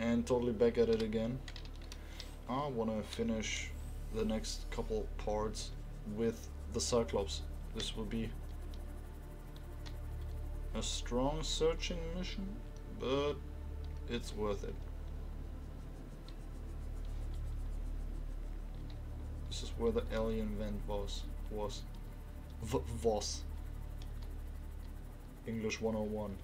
and totally back at it again. I want to finish the next couple parts with the Cyclops. This will be a strong searching mission, but it's worth it. This is where the alien vent was. Was. V was. English 101.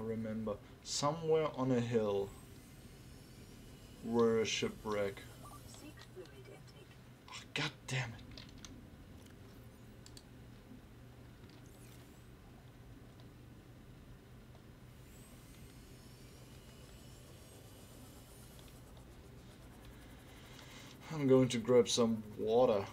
I remember. Somewhere on a hill were a shipwreck. Oh, God damn it. I'm going to grab some water.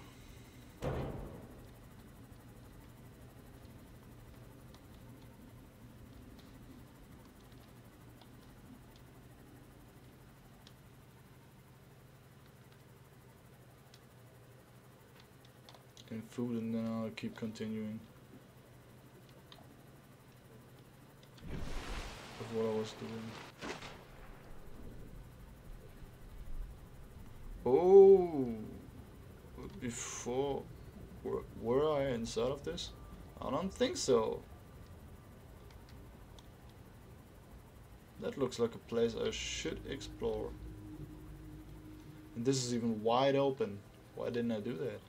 And food and then I'll keep continuing. of what I was doing. Oh, before were, were I inside of this? I don't think so. That looks like a place I should explore. And this is even wide open. Why didn't I do that?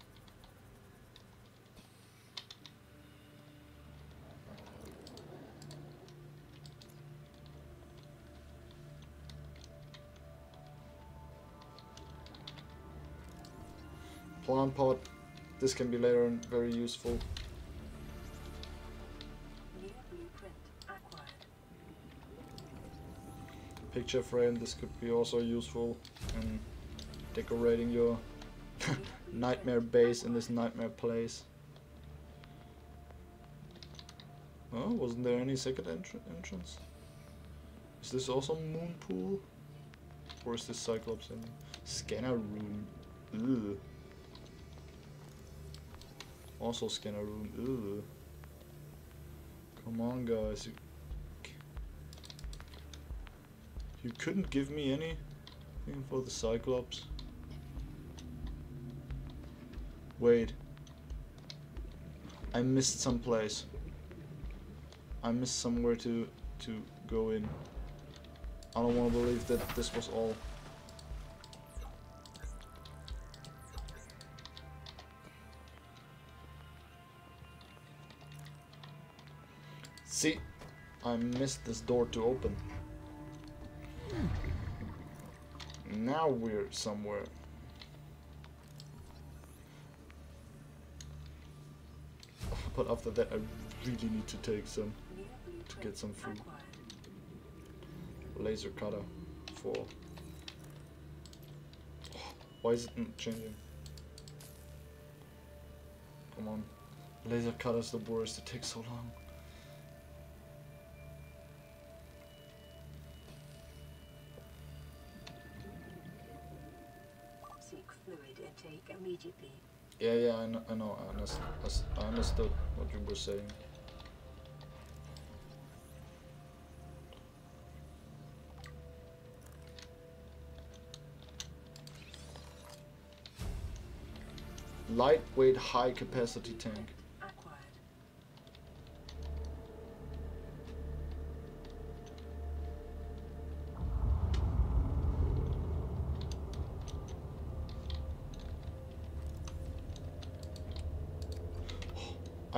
Plant pot. This can be later on very useful. Picture frame. This could be also useful in decorating your nightmare base in this nightmare place. Oh, wasn't there any second entr entrance? Is this also moon pool? Or is this Cyclops in scanner room? Ugh. Also scanner room. Ugh. Come on, guys. You, you couldn't give me anything for the Cyclops? Wait. I missed some place. I missed somewhere to to go in. I don't want to believe that this was all See, I missed this door to open. Now we're somewhere. But after that I really need to take some, to get some food. Laser cutter for... why is it not changing? Come on. Laser cutter is the worst, it takes so long. Immediately. Yeah, yeah, I know, I, know, I, understood, I understood what you were saying. Lightweight high capacity tank.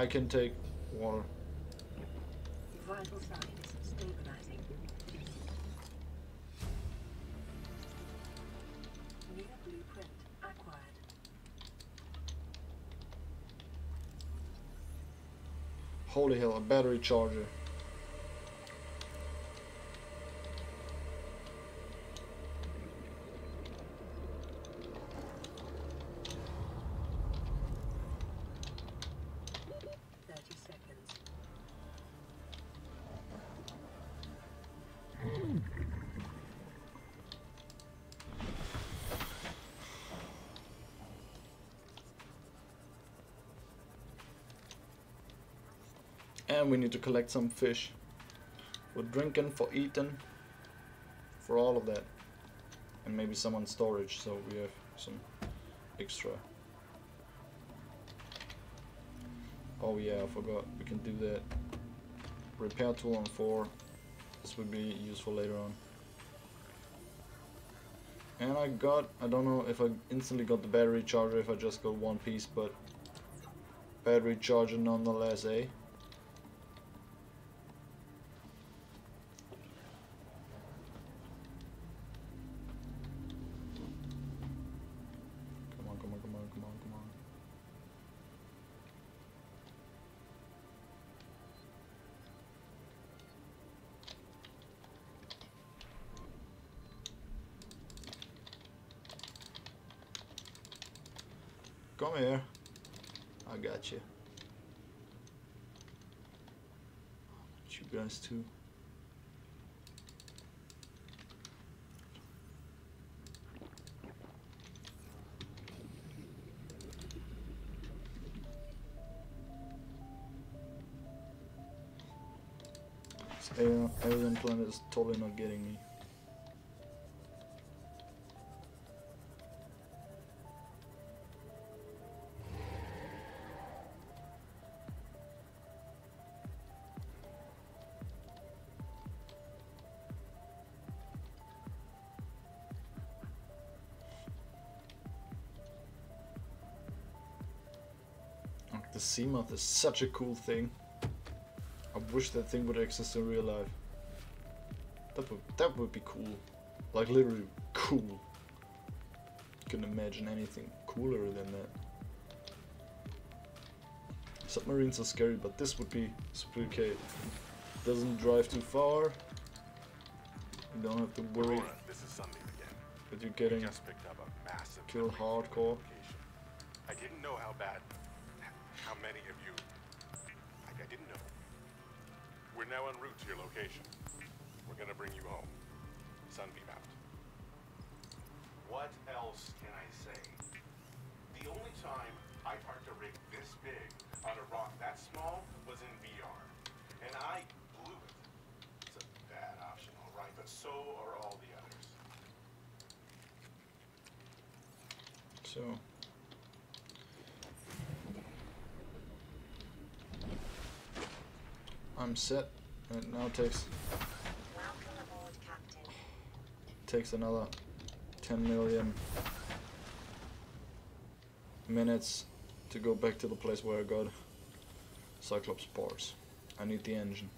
I can take acquired. Holy hell, a battery charger. And we need to collect some fish. For drinking, for eating. for all of that. And maybe some on storage, so we have some extra. Oh yeah, I forgot. We can do that. Repair tool on 4. This would be useful later on. And I got, I don't know if I instantly got the battery charger, if I just got one piece, but battery charger nonetheless, eh? Come here. I got you. You guys too. This alien, alien planet is totally not getting me. The Seamoth is such a cool thing. I wish that thing would exist in real life. That would that would be cool. Like literally cool. Couldn't imagine anything cooler than that. Submarines are scary, but this would be super okay. Doesn't drive too far. You don't have to worry Aurora, this is Sunbeam again. that you're getting Just picked up a massive killed hardcore. I didn't know how bad, how many of you. I, I didn't know. We're now en route to your location. We're gonna bring you home. Sunbeam out. What else can I say? The only time I parked a rig this big on a rock that small was in VR, and I blew it. It's a bad option, all right, but so are all the others. So I'm set. and It now takes Welcome aboard, takes another 10 million minutes to go back to the place where I got Cyclops parts. I need the engine.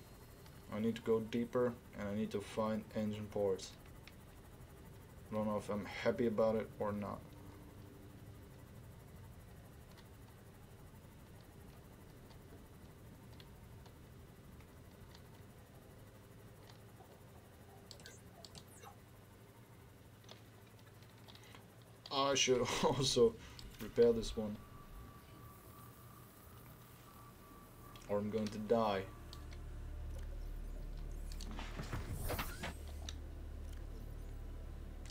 I need to go deeper and I need to find engine parts. I don't know if I'm happy about it or not. I should also repair this one. Or I'm going to die.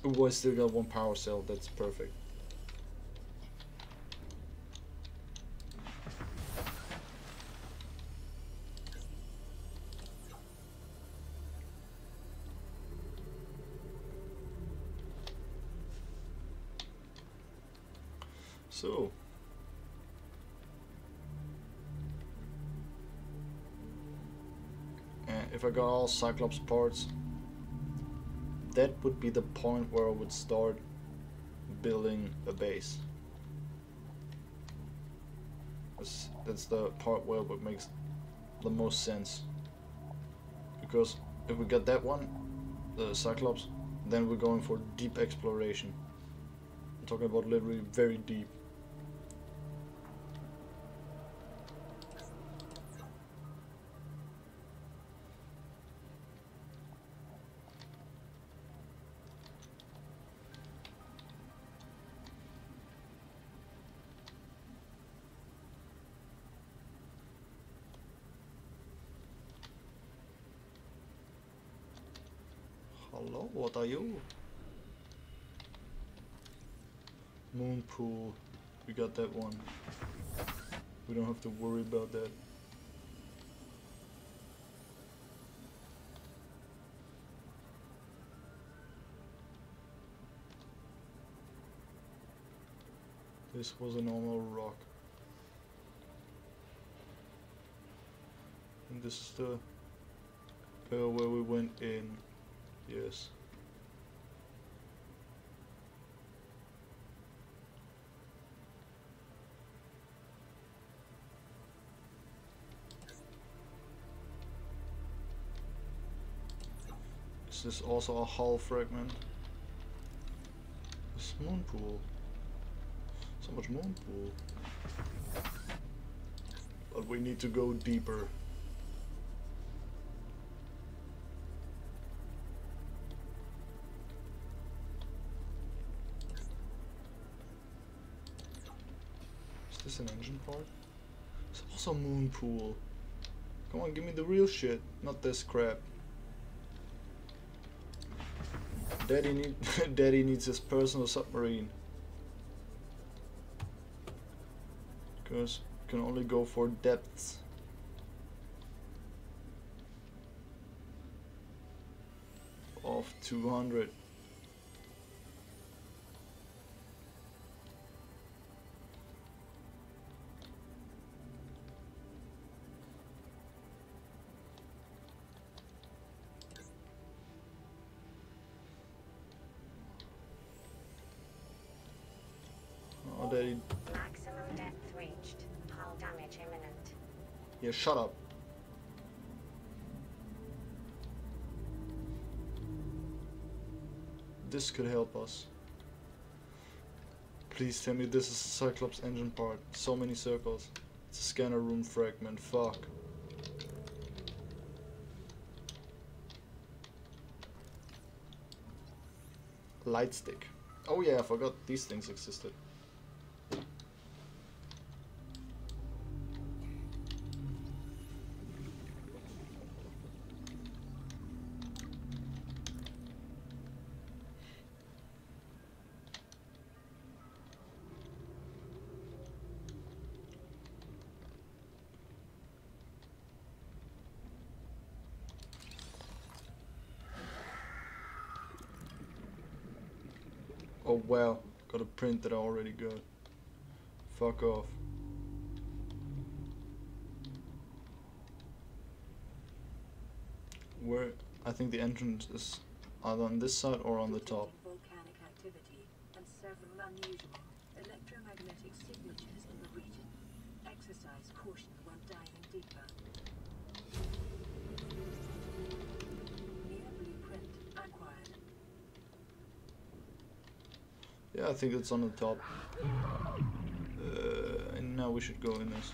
Ooh, I still got one power cell, that's perfect. So. If I got all Cyclops parts, that would be the point where I would start building a base. That's, that's the part where it makes the most sense. Because if we get that one, the Cyclops, then we're going for deep exploration. I'm talking about literally very deep. Hello, what are you? Moonpool. We got that one. We don't have to worry about that. This was a normal rock. And this is the uh, where we went in. Yes. Is this also a hull fragment? This moon pool. So much moon pool. But we need to go deeper. Part? It's also moon pool. Come on, give me the real shit, not this crap. Daddy need Daddy needs his personal submarine. Cause can only go for depths. Of 200. Maximum depth reached. Hull damage imminent. Yeah, shut up. This could help us. Please tell me this is a Cyclops engine part. So many circles. It's a scanner room fragment. Fuck. Light stick. Oh yeah, I forgot these things existed. Oh wow, got a print that I already got. Fuck off. Where I think the entrance is either on this side or on the top. The. Exercise caution diving deeper. Yeah, I think it's on the top. Uh, and now we should go in this.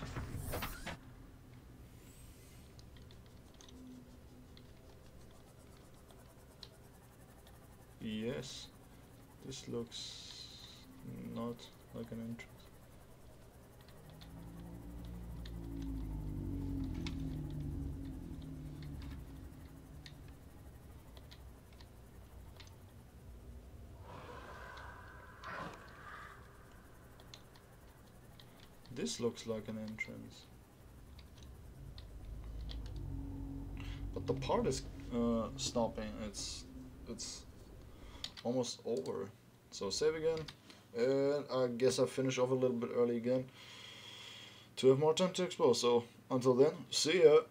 Yes, this looks not like an entrance. This looks like an entrance. But the part is uh, stopping. It's it's almost over. So save again. And I guess I finish off a little bit early again to have more time to explore. So until then, see ya.